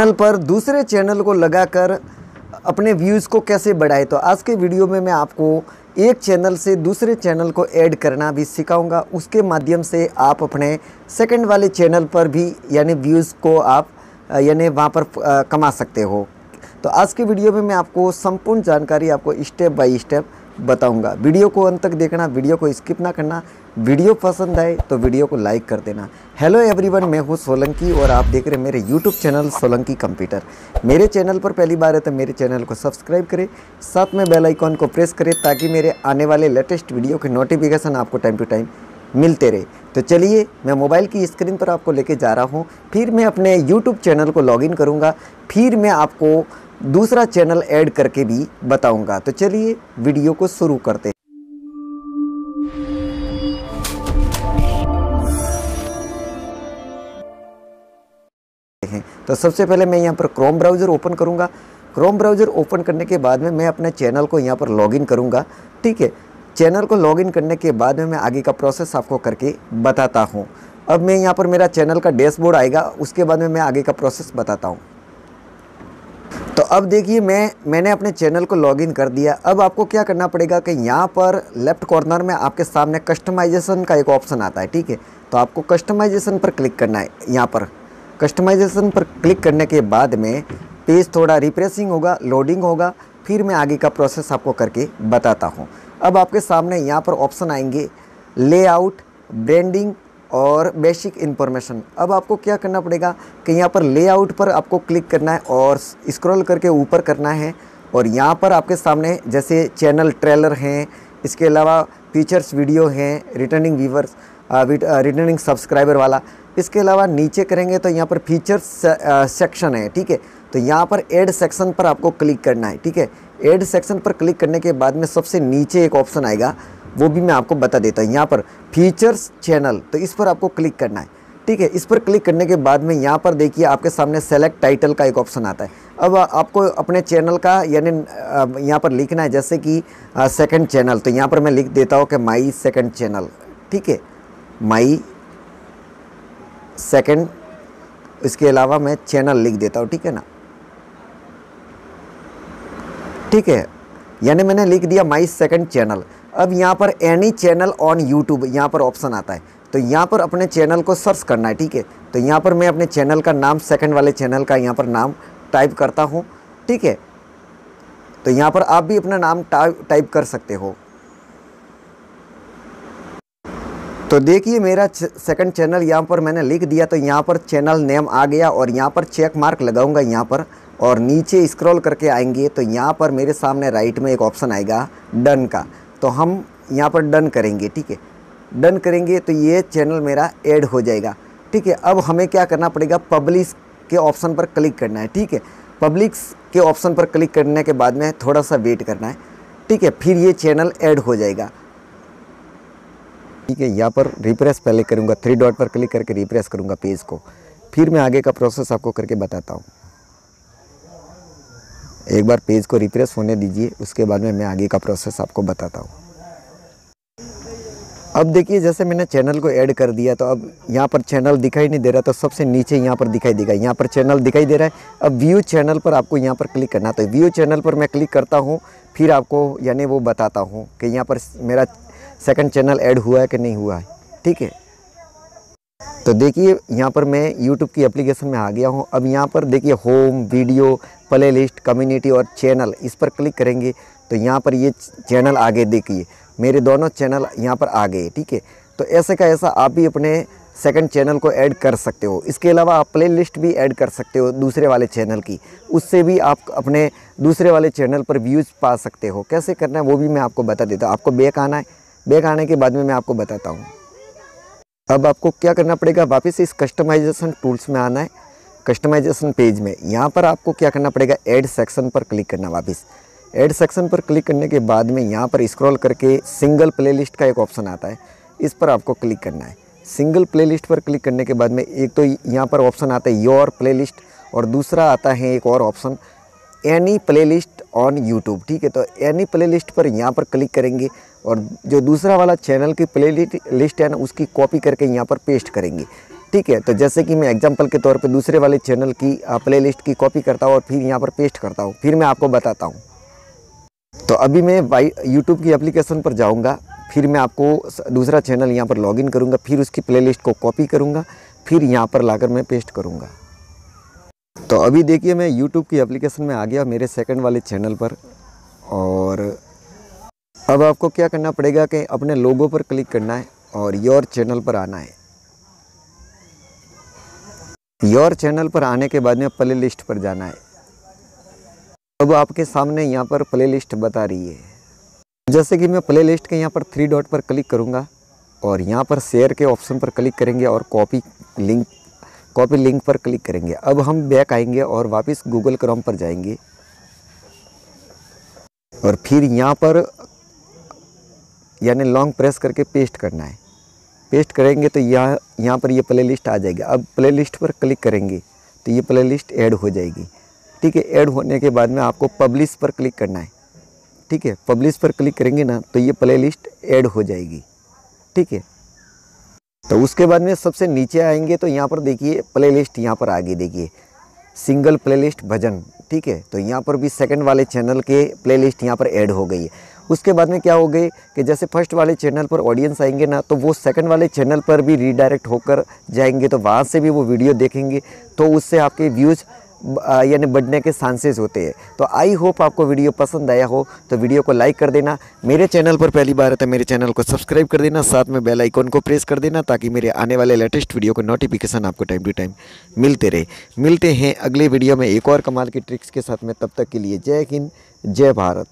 Channel पर दूसरे channel को लगाकर अपने व्यूज़ को कैसे बढ़ाए? तो आज के वीडियो में मैं आपको एक चैनल से दूसरे चैनल को ऐड करना भी सिखाऊँगा। उसके माध्यम से आप अपने सेकंड वाले चैनल पर भी यानी व्यूज़ को आप, यानी वहाँ पर कमा सकते हो। तो आज के वीडियो में मैं आपको संपूर्ण जानकारी आपको स्टेप बाय स्टेप बताऊँगा। वीडियो को अंत तक देखना, वीडियो को स्किप ना करना। वीडियो पसंद आए तो वीडियो को लाइक कर देना। हेलो एवरीवन, मैं हूँ सोलंकी और आप देख रहे हैं मेरे यूट्यूब चैनल सोलंकी कंप्यूटर। मेरे चैनल पर पहली बार है तो मेरे चैनल को सब्सक्राइब करें। साथ में बेल आइकॉन को प्रेस करें ताकि मेरे आने वाले लेटेस्ट वीडियो के नोटिफिकेशन आपको टाइम टू टाइम मिलते रहे। तो चलिए, मैं मोबाइल की स्क्रीन पर आपको लेके जा रहा हूँ। फिर मैं अपने यूट्यूब चैनल को लॉगिन करूँगा। फिर मैं आपको दूसरा चैनल ऐड करके भी बताऊँगा। तो चलिए वीडियो को शुरू करते हैं। तो सबसे पहले मैं यहाँ पर क्रोम ब्राउज़र ओपन करूँगा। क्रोम ब्राउज़र ओपन करने के बाद में मैं अपने चैनल को यहाँ पर लॉगिन करूँगा। ठीक है? चैनल को लॉगिन करने के बाद में मैं आगे का प्रोसेस आपको करके बताता हूँ। अब मैं यहाँ पर मेरा चैनल का डैशबोर्ड आएगा। उसके बाद में मैं आगे का प्रोसेस बताता हूँ। अब देखिए, मैं, मैंने अपने चैनल को लॉगिन कर दिया। अब आपको क्या करना पड़ेगा कि यहाँ पर लेफ़्ट कॉर्नर में आपके सामने कस्टमाइजेशन का एक ऑप्शन आता है, ठीक है? तो आपको कस्टमाइजेशन पर क्लिक करना है, यहाँ पर। कस्टमाइजेशन पर क्लिक करने के बाद में पेज थोड़ा रिप्रेसिंग होगा, लोडिंग होगा, फिर मैं आगे का प्रोसेस आपको करके बताता हूँ। अब आपके सामने यहाँ पर ऑप्शन आएँगे, लेआउट, ब्रांडिंग और बेसिक इन्फॉर्मेशन अब आपको क्या करना पड़ेगा कि यहाँ पर लेआउट पर आपको क्लिक करना है और स्क्रॉल करके ऊपर करना है और यहाँ पर आपके सामने जैसे चैनल ट्रेलर हैं, इसके अलावा फीचर्स वीडियो हैं रिटर्निंग व्यूवर्स रिटर्निंग सब्सक्राइबर वाला। इसके अलावा नीचे करेंगे तो यहाँ पर फीचर्स सेक्शन है, ठीक है? तो यहाँ पर एड सेक्शन पर आपको क्लिक करना है, ठीक है? एड सेक्शन पर क्लिक करने के बाद में सबसे नीचे एक ऑप्शन आएगा वो भी मैं आपको बता देता हूँ। यहाँ पर फीचर्स चैनल तो इस पर आपको क्लिक करना है। ठीक है, इस पर क्लिक करने के बाद में यहाँ पर देखिए आपके सामने सेलेक्ट टाइटल का एक ऑप्शन आता है। अब आपको अपने चैनल का, यानी यहाँ पर लिखना है, जैसे कि सेकंड चैनल तो यहाँ पर मैं लिख देता हूँ कि माई सेकंड चैनल ठीक है माई सेकंड इसके अलावा मैं चैनल लिख देता हूँ। ठीक है ना? ठीक है, यानी मैंने लिख दिया माई सेकंड चैनल अब यहाँ पर एनी चैनल ऑन यूट्यूब यहाँ पर ऑप्शन आता है तो यहाँ पर अपने चैनल को सर्च करना है ठीक है तो यहाँ पर मैं अपने चैनल का नाम सेकंड वाले चैनल का यहाँ पर नाम टाइप करता हूँ ठीक है तो यहाँ पर आप भी अपना नाम टाइप कर सकते हो तो देखिए मेरा सेकंड चैनल यहाँ पर मैंने लिख दिया तो यहाँ पर चैनल नेम आ गया और यहाँ पर चेक मार्क लगाऊँगा यहाँ पर और नीचे स्क्रॉल करके आएँगे तो यहाँ पर मेरे सामने राइट में एक ऑप्शन आएगा डन का तो हम यहाँ पर डन करेंगे, ठीक है? डन करेंगे तो ये चैनल मेरा ऐड हो जाएगा, ठीक है? अब हमें क्या करना पड़ेगा? पब्लिश के ऑप्शन पर क्लिक करना है, ठीक है? पब्लिक के ऑप्शन पर क्लिक करने के बाद में थोड़ा सा वेट करना है, ठीक है? फिर ये चैनल ऐड हो जाएगा। ठीक है, यहाँ पर रिप्रेस पहले करूँगा थ्री डॉट पर क्लिक करके रिप्रेस करूँगा पेज को। फिर मैं आगे का प्रोसेस आपको करके बताता हूँ। एक बार पेज को रिप्रेस होने दीजिए, उसके बाद में मैं आगे का प्रोसेस आपको बताता हूँ। अब देखिए, जैसे मैंने चैनल को ऐड कर दिया तो अब यहाँ पर चैनल दिखाई नहीं दे रहा तो सबसे नीचे यहाँ पर दिखाई देगा। यहाँ पर चैनल दिखाई दे रहा है। अब व्यू चैनल पर आपको यहाँ पर क्लिक करना तो व्यू चैनल पर मैं क्लिक करता हूँ, फिर आपको यानी वो बताता हूँ कि यहाँ पर मेरा सेकंड चैनल ऐड हुआ है कि नहीं हुआ है। ठीक है? तो देखिए, यहाँ पर मैं YouTube की एप्लीकेशन में आ गया हूँ। अब यहाँ पर देखिए home video playlist community और चैनल इस पर क्लिक करेंगे तो यहाँ पर ये चैनल आगे देखिए। मेरे दोनों चैनल यहाँ पर आ गए, ठीक है? तो ऐसे का ऐसा आप भी अपने सेकंड चैनल को ऐड कर सकते हो। इसके अलावा आप प्ले लिस्ट भी ऐड कर सकते हो दूसरे वाले चैनल की। उससे भी आप अपने दूसरे वाले चैनल पर व्यूज़ पा सकते हो। कैसे करना है वो भी मैं आपको बता देता हूँ। आपको बैक आना है। बैक आने के बाद में मैं आपको बताता हूँ। अब आपको क्या करना पड़ेगा? वापस इस कस्टमाइजेशन टूल्स में आना है। कस्टमाइजेशन पेज में। यहाँ पर आपको क्या करना पड़ेगा? ऐड सेक्शन पर क्लिक करना वापस। ऐड सेक्शन पर क्लिक करने के बाद में यहाँ पर स्क्रॉल करके सिंगल प्लेलिस्ट का एक ऑप्शन आता है। इस पर आपको क्लिक करना है। सिंगल प्लेलिस्ट पर क्लिक करने के बाद में एक तो यहाँ पर ऑप्शन आता है योर प्लेलिस्ट और दूसरा आता है एक और option any playlist on YouTube ठीक है? तो एनी प्लेलिस्ट पर यहाँ पर क्लिक करेंगे और जो दूसरा वाला चैनल की प्ले लिस्ट है ना, उसकी कॉपी करके यहाँ पर पेस्ट करेंगे, ठीक है? तो जैसे कि मैं एग्जांपल के तौर पे दूसरे वाले चैनल की प्ले लिस्ट की कॉपी करता हूँ और फिर यहाँ पर पेस्ट करता हूँ, फिर मैं आपको बताता हूँ। तो अभी मैं वाई यूट्यूब की एप्लीकेशन पर जाऊँगा, फिर मैं आपको दूसरा चैनल यहाँ पर लॉगिन करूँगा, फिर उसकी प्लेलिस्ट को कॉपी करूँगा, फिर यहाँ पर लाकर मैं पेस्ट करूँगा। तो अभी देखिए मैं यूट्यूब की एप्लीकेशन में आ गया मेरे सेकंड वाले चैनल पर और अब आपको क्या करना पड़ेगा कि अपने लोगों पर क्लिक करना है और योर चैनल पर आना है। योर चैनल पर आने के बाद में प्ले लिस्ट पर जाना है। अब आपके सामने यहाँ पर प्ले लिस्ट बता रही है। जैसे कि मैं प्ले लिस्ट के यहाँ पर थ्री डॉट पर क्लिक करूँगा और यहाँ पर शेयर के ऑप्शन पर क्लिक करेंगे और कॉपी लिंक कॉपी लिंक पर क्लिक करेंगे। अब हम बैक आएँगे और वापस गूगल क्रोम पर जाएँगे। और फिर यहाँ पर, यानी लॉन्ग प्रेस करके पेस्ट करना है। पेस्ट करेंगे तो यहाँ यहाँ पर ये प्ले लिस्ट आ जाएगी। अब प्ले लिस्ट पर क्लिक करेंगे तो ये प्ले लिस्ट ऐड हो जाएगी। ठीक है ऐड होने के बाद में आपको पब्लिश पर क्लिक करना है। ठीक है पब्लिश पर क्लिक करेंगे ना तो ये प्ले लिस्ट ऐड हो जाएगी। ठीक है तो उसके बाद में सबसे नीचे आएँगे तो यहाँ पर देखिए प्ले लिस्ट यहाँ पर आगे देखिए। सिंगल प्लेलिस्ट भजन, ठीक है? तो यहाँ पर भी सेकंड वाले चैनल के प्लेलिस्ट यहाँ पर ऐड हो गई है। उसके बाद में क्या हो गई कि जैसे फ़र्स्ट वाले चैनल पर ऑडियंस आएँगे ना तो वो सेकंड वाले चैनल पर भी रीडायरेक्ट होकर जाएँगे तो वहाँ से भी वो वीडियो देखेंगे। तो उससे आपके व्यूज़ यानी बढ़ने के चांसेस होते हैं। तो आई होप आपको वीडियो पसंद आया हो तो वीडियो को लाइक कर देना। मेरे चैनल पर पहली बार है तो मेरे चैनल को सब्सक्राइब कर देना। साथ में बेल आइकॉन को प्रेस कर देना ताकि मेरे आने वाले लेटेस्ट वीडियो को नोटिफिकेशन आपको टाइम टू टाइम मिलते रहे। मिलते हैं अगले वीडियो में एक और कमाल की ट्रिक्स के साथ। में तब तक के लिए जय हिंद, जय भारत।